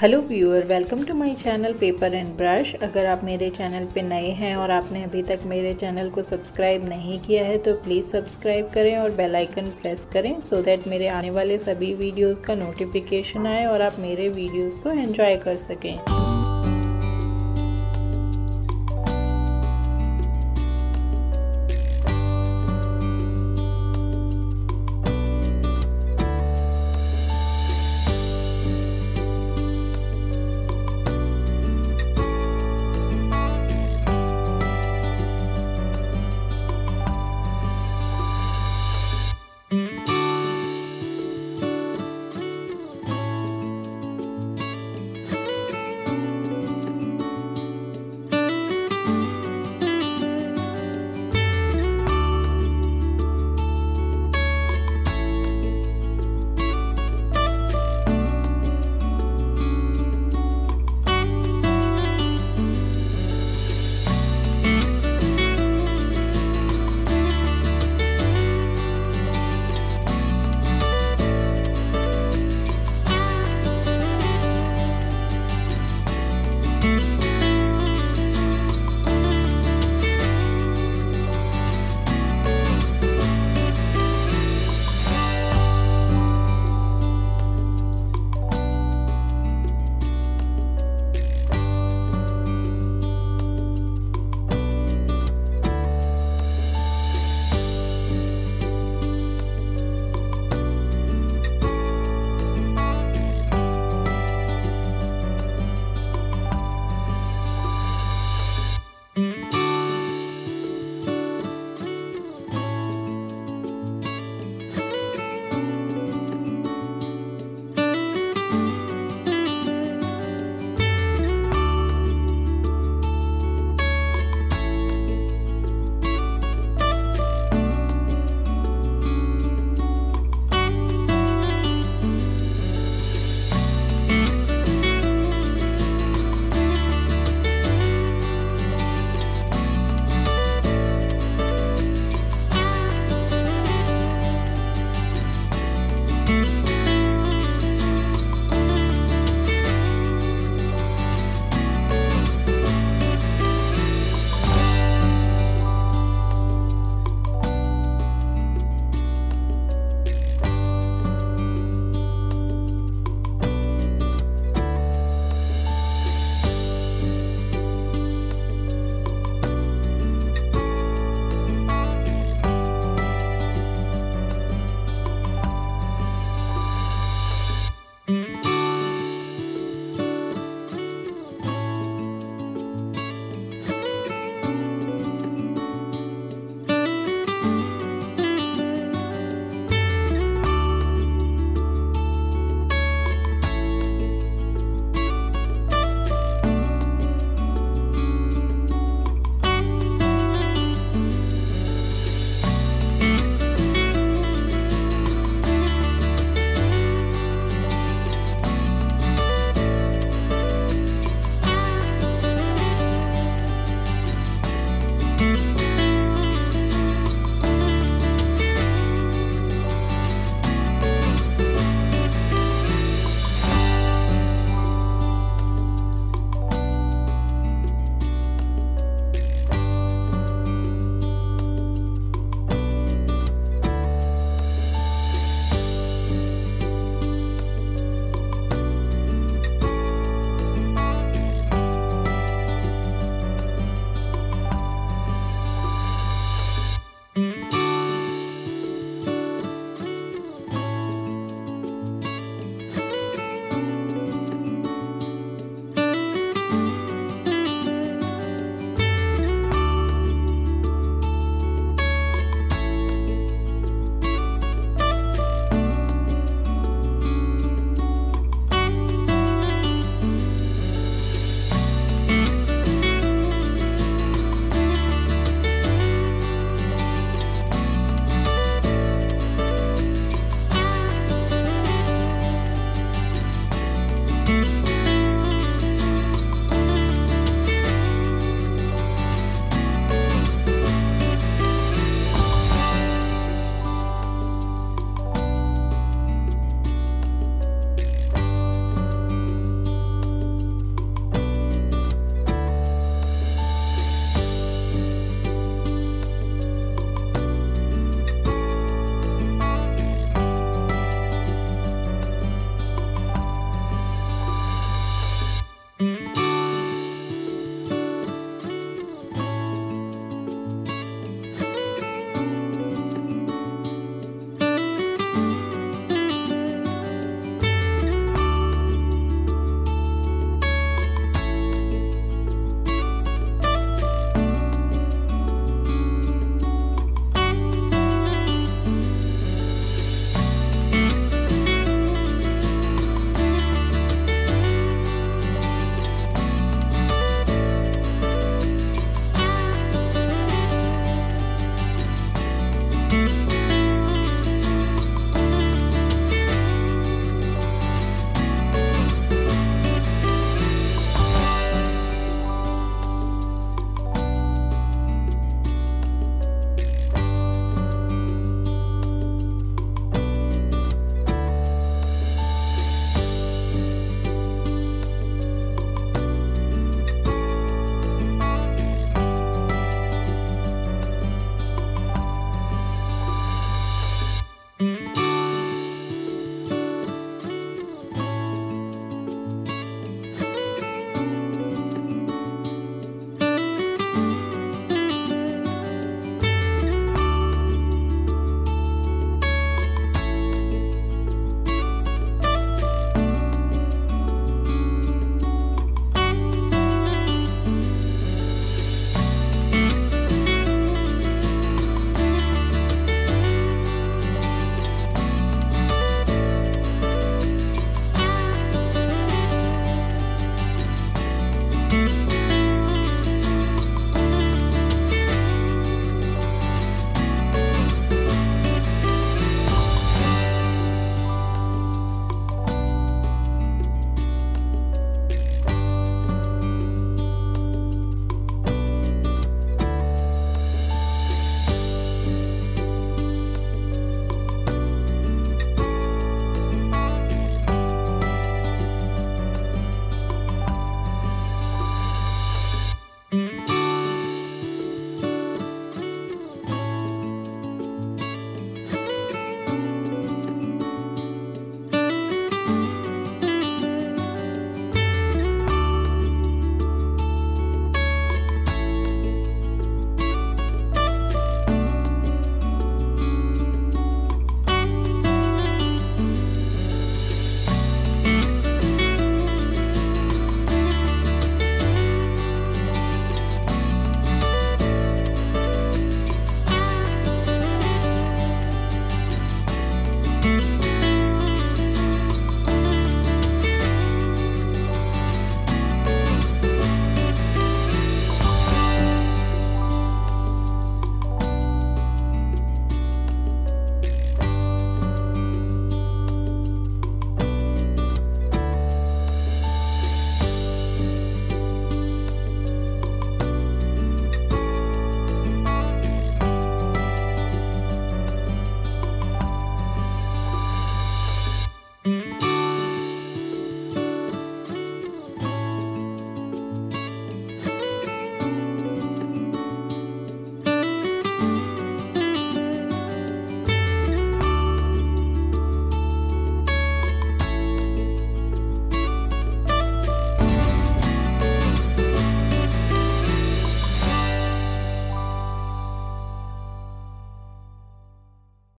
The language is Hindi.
Hello viewer welcome to my channel paper and brush अगर आप मेरे चैनल पे नए हैं और आपने अभी तक मेरे चैनल को सब्सक्राइब नहीं किया है तो प्लीज़ सब्सक्राइब करें और बेल आइकन प्रेस करें सो so दैट मेरे आने वाले सभी वीडियोस का नोटिफिकेशन आए और आप मेरे वीडियोस को एंजॉय कर सकें।